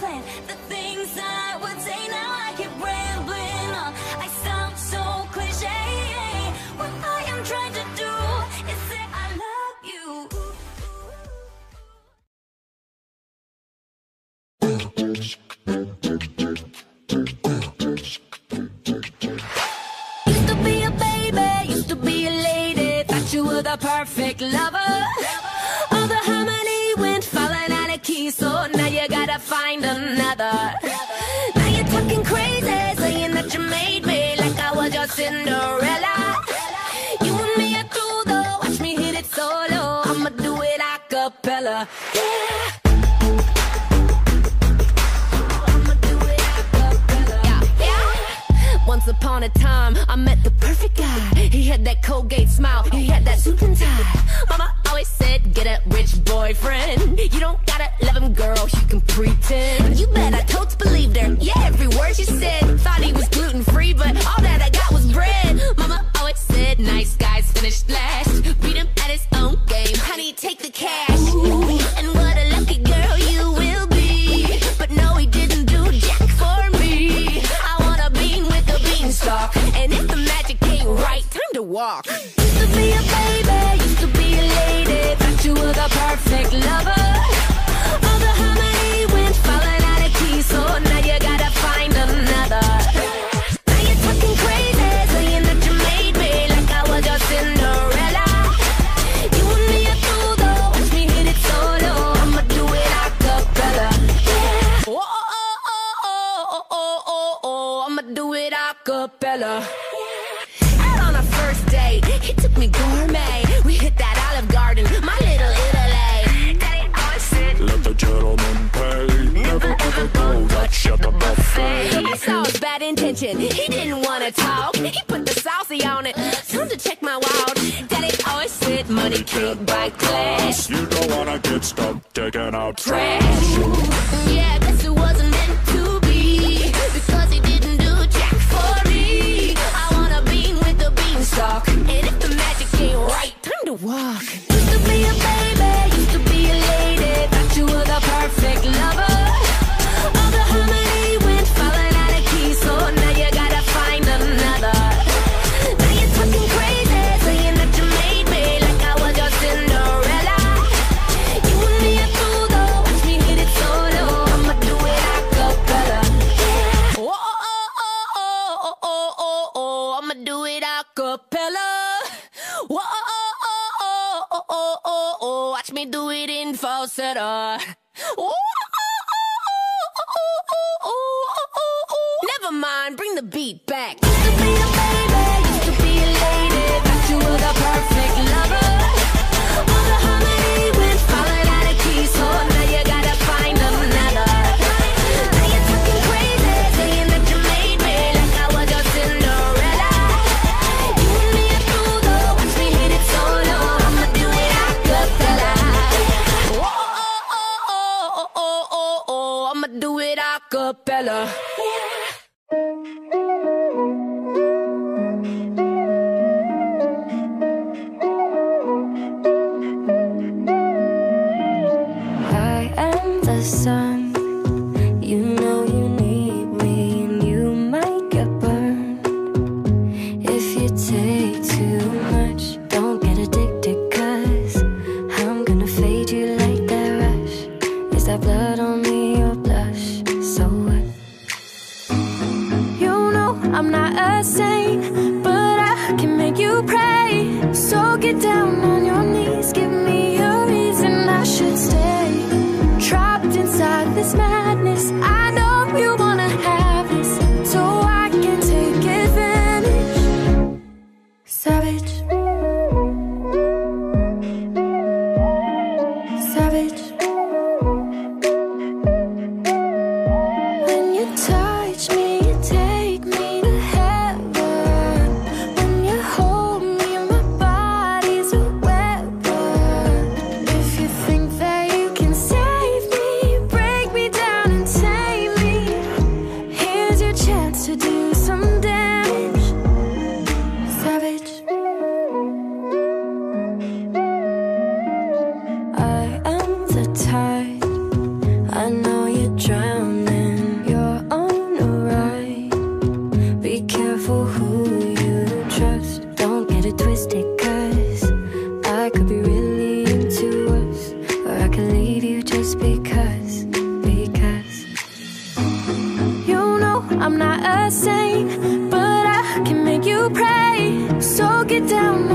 plan. The things I would say now I keep rambling on. I sound so cliche. What I am trying to do is say I love you. Used to be a baby, used to be a lady. Thought you were the perfect lover. Find another. Now you're talking crazy, saying that you made me like I was your Cinderella. You and me are through though, watch me hit it solo. I'ma do it a cappella. Yeah. Once upon a time, I met the perfect guy. He had that Colgate smile, he had that suit and tie. Guys finish last. Beat him at his own game. Honey, take the cash. And what a lucky girl you will be. But no, he didn't do jack for me. I want a bean with a beanstalk. And if the magic ain't right, time to walk. Used to be a baby, used to be a lady. Thought you were the perfect lover. Cappella. Out on a first date, he took me gourmet. We hit that Olive Garden, my little Italy. Daddy always said, Let the gentleman pay. Never ever go Dutch at the buffet. I saw his bad intention. He didn't wanna talk. He put the saucy on it. Time to check my wallet. Daddy always said money can't buy class. You don't wanna get stuck taking out Trash. Yeah, guess it wasn't meant oh, oh, oh, watch me do it in falsetto. Never mind, bring the beat back. Do it a cappella. I am the sun. pray. So get down on your knees. Give me a reason I should stay. Trapped inside this madness. I know you wanna have this So I can take advantage. Savage. Savage. When you touch to I could be really into us Or I could leave you just because, because. You know I'm not a saint But I can make you pray. So get down